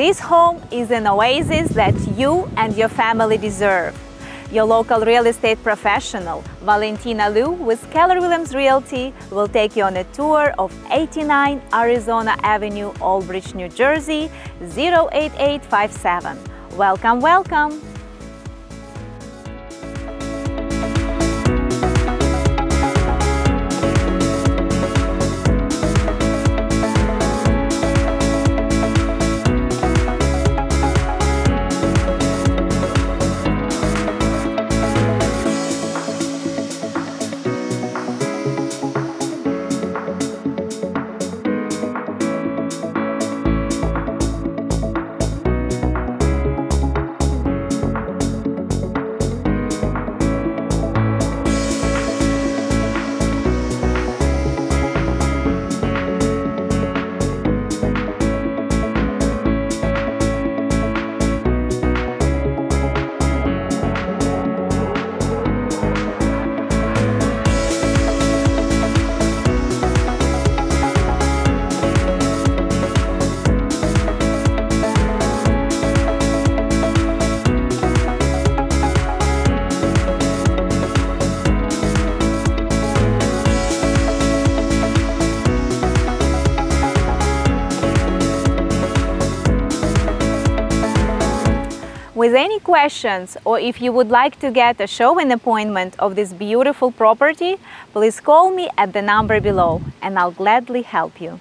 This home is an oasis that you and your family deserve. Your local real estate professional, Valentyna Lew with Keller Williams Realty, will take you on a tour of 89 Arizona Avenue, Old Bridge, New Jersey, 08857. Welcome, welcome! With any questions or if you would like to get a showing appointment of this beautiful property, please call me at the number below and I'll gladly help you.